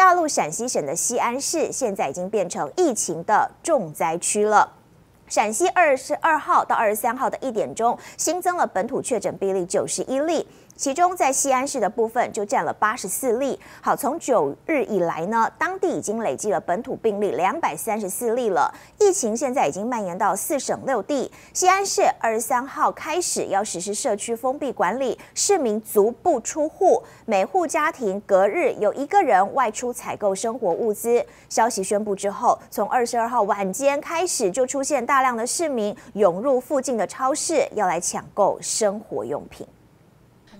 大陆陕西省的西安市现在已经变成疫情的重灾区了。陕西二十二号到二十三号的一点钟，新增了本土确诊病例九十一例。其中在西安市的部分就占了八十四例。好，从九日以来呢，当地已经累计了本土病例两百三十四例了。疫情现在已经蔓延到四省六地。西安市二十三号开始要实施社区封闭管理，市民足不出户，每户家庭隔日有一个人外出采购生活物资。消息宣布之后，从二十二号晚间开始就出现大量的市民涌入附近的超市，要来抢购生活用品。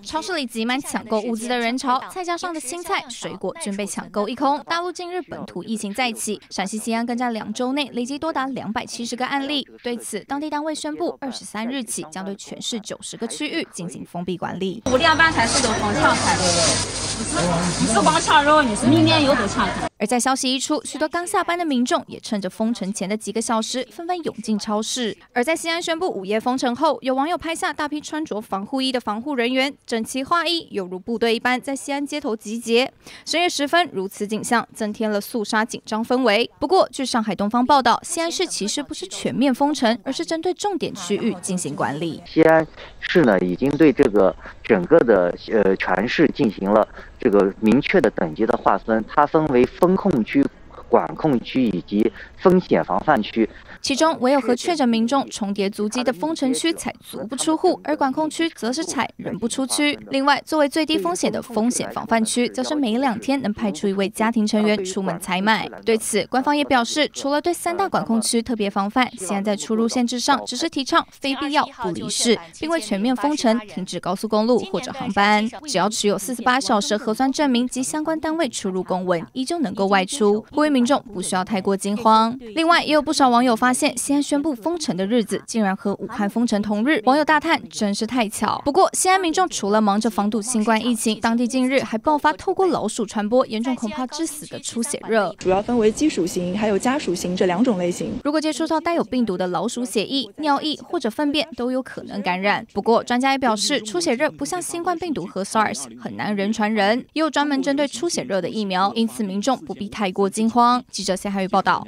超市里挤满抢购物资的人潮，菜架上的青菜、水果均被抢购一空。大陆近日本土疫情再起，陕西西安更在两周内累计多达两百七十个案例。对此，当地单位宣布，二十三日起将对全市九十个区域进行封闭管理。五点半开始都封抢菜，不是光抢肉，你是里面又都抢。而在消息一出，许多刚下班的民众也趁着封城前的几个小时，纷纷涌进超市。而在西安宣布午夜封城后，有网友拍下大批穿着防护衣的防护人员，整齐划一，犹如部队一般，在西安街头集结。深夜时分，如此景象增添了肃杀紧张氛围。不过，据上海东方报道，西安市其实不是全面封城，而是针对重点区域进行管理。西安市呢，已经对这个整个的呃全市进行了这个明确的等级的划分，它分为封。风控区。管控区以及风险防范区，其中唯有和确诊民众重叠足迹的封城区才足不出户，而管控区则是采人不出区。另外，作为最低风险的风险防范区，则是每两天能派出一位家庭成员出门采买。对此，官方也表示，除了对三大管控区特别防范，现在在出入限制上只是提倡非必要不离市，并未全面封城，停止高速公路或者航班。只要持有四十八小时核酸证明及相关单位出入公文，依旧能够外出。呼吁民。民众不需要太过惊慌。另外，也有不少网友发现，西安宣布封城的日子竟然和武汉封城同日，网友大叹真是太巧。不过，西安民众除了忙着防堵新冠疫情，当地近日还爆发透过老鼠传播、严重恐怕致死的出血热，主要分为基属型还有家属型这两种类型。如果接触到带有病毒的老鼠血液、尿液或者粪便，都有可能感染。不过，专家也表示，出血热不像新冠病毒和 SARS 很难人传人，也有专门针对出血热的疫苗，因此民众不必太过惊慌。记者谢海宇报道。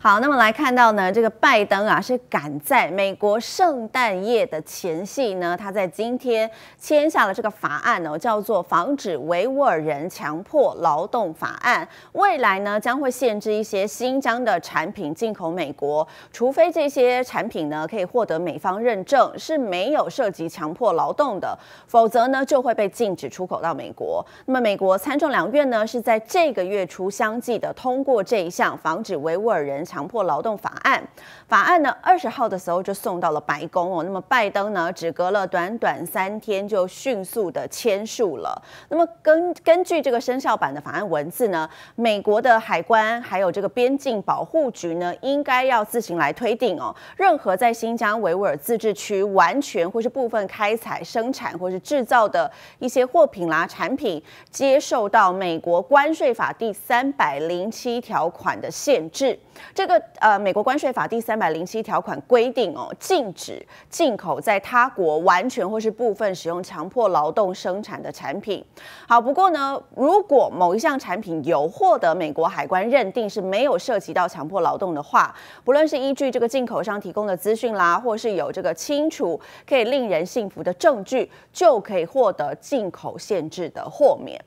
好，那么来看到呢，这个拜登啊，是赶在美国圣诞夜的前夕呢，他在今天签下了这个法案哦，叫做《防止维吾尔人强迫劳动法案》。未来呢，将会限制一些新疆的产品进口美国，除非这些产品呢可以获得美方认证是没有涉及强迫劳动的，否则呢就会被禁止出口到美国。那么，美国参众两院呢是在这个月初相继的通过这一项防止维吾尔人。强迫劳动法案，法案呢二十号的时候就送到了白宫哦。那么拜登呢，只隔了短短三天就迅速的签署了。那么根根据这个生效版的法案文字呢，美国的海关还有这个边境保护局呢，应该要自行来推定哦。任何在新疆维吾尔自治区完全或是部分开采、生产或是制造的一些货品啦、产品，接受到美国关税法第三百零七条条款的限制。这个呃，美国关税法第三百零七条款规定哦，禁止进口在他国完全或是部分使用强迫劳动生产的产品。好，不过呢，如果某一项产品有获得美国海关认定是没有涉及到强迫劳动的话，不论是依据这个进口商提供的资讯啦，或是有这个清楚可以令人信服的证据，就可以获得进口限制的豁免。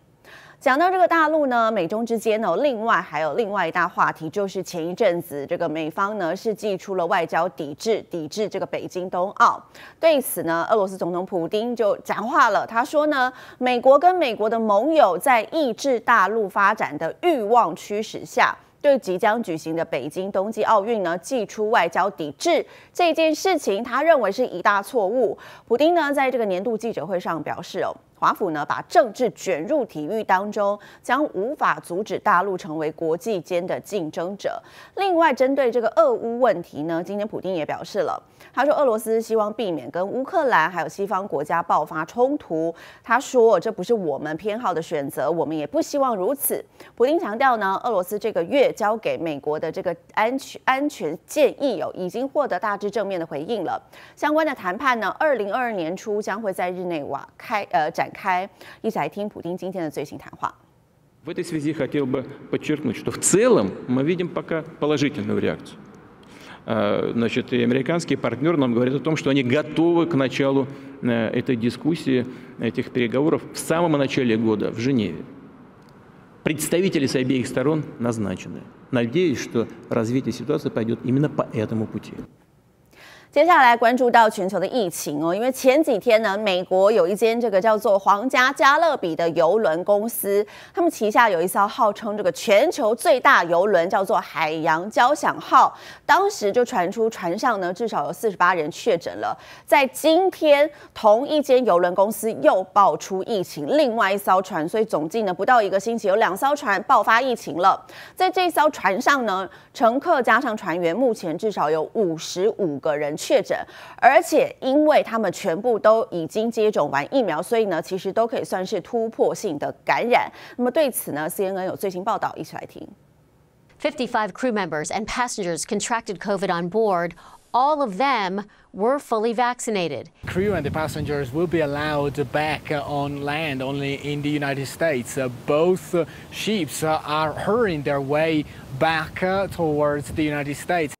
讲到这个大陆呢，美中之间呢，另外还有另外一大话题，就是前一阵子这个美方呢是寄出了外交抵制，抵制这个北京冬奥。对此呢，俄罗斯总统普京就讲话了，他说呢，美国跟美国的盟友在抑制大陆发展的欲望驱使下，对即将举行的北京冬季奥运呢寄出外交抵制这件事情，他认为是一大错误。普京呢在这个年度记者会上表示哦。华府呢，把政治卷入体育当中，将无法阻止大陆成为国际间的竞争者。另外，针对这个俄乌问题呢，今天普京也表示了，他说俄罗斯希望避免跟乌克兰还有西方国家爆发冲突。他说这不是我们偏好的选择，我们也不希望如此。普京强调呢，俄罗斯这个月交给美国的这个安全安全建议有已经获得大致正面的回应了。相关的谈判呢，二零二二年初将会在日内瓦开呃展。开，一起来听普京今天的最新谈话。 В этой связи хотел бы подчеркнуть, что в целом мы видим пока положительную реакцию. Значит, и американские партнеры нам говорят о том, что они готовы к началу этой дискуссии, этих переговоров в самом начале года в Женеве. Представители с обеих сторон назначены. Надеюсь, что развитие ситуации пойдет именно по этому пути. 接下来关注到全球的疫情哦，因为前几天呢，美国有一间这个叫做皇家加勒比的游轮公司，他们旗下有一艘号称这个全球最大游轮，叫做海洋交响号。当时就传出船上呢至少有四十八人确诊了。在今天，同一间游轮公司又爆出疫情，另外一艘船，所以总计呢不到一个星期，有两艘船爆发疫情了。在这艘船上呢，乘客加上船员，目前至少有五十五个人。确诊，而且因为他们全部都已经接种完疫苗，所以呢，其实都可以算是突破性的感染。那么对此呢，CNN 有最新报道，一起来听。Fifty-five crew members and passengers contracted COVID on board. All of them were fully vaccinated. Crew and the passengers will be allowed back on land only in the United States. both ships are hurrying their way back towards the United States.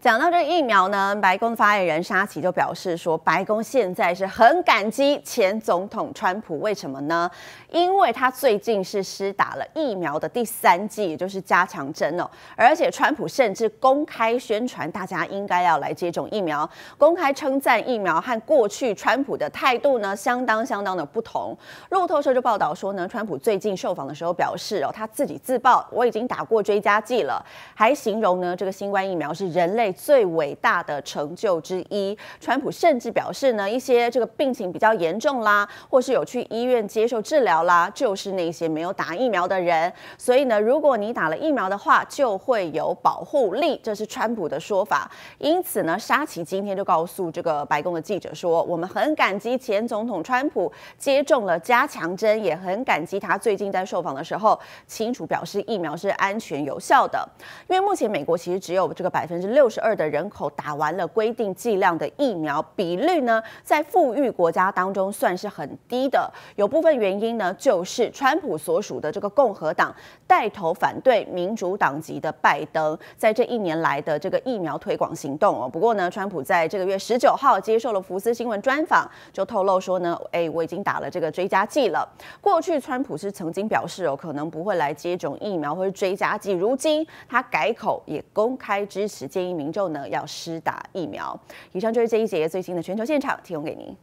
讲到这疫苗呢，白宫发言人沙奇就表示说，白宫现在是很感激前总统川普，为什么呢？因为他最近是施打了疫苗的第三剂，也就是加强针哦。而且川普甚至公开宣传大家应该要来接种疫苗，公开称赞疫苗和过去川普的态度呢相当相当的不同。路透社就报道说呢，川普最近受访的时候表示哦，他自己自曝我已经打过追加剂了，还形容呢这个新冠疫苗是人类。最伟大的成就之一，川普甚至表示呢，一些这个病情比较严重啦，或是有去医院接受治疗啦，就是那些没有打疫苗的人。所以呢，如果你打了疫苗的话，就会有保护力，这是川普的说法。因此呢，沙奇今天就告诉这个白宫的记者说，我们很感激前总统川普接种了加强针，也很感激他最近在受访的时候清楚表示疫苗是安全有效的。因为目前美国其实只有这个百分之六十二的人口打完了规定剂量的疫苗比率呢，在富裕国家当中算是很低的。有部分原因呢，就是川普所属的这个共和党带头反对民主党籍的拜登在这一年来的这个疫苗推广行动哦。不过呢，川普在这个月十九号接受了福斯新闻专访，就透露说呢，哎，我已经打了这个追加剂了。过去川普是曾经表示哦，可能不会来接种疫苗或者追加剂，如今他改口也公开支持建议民。就呢要施打疫苗。以上就是这一节最新的全球现场提供给您。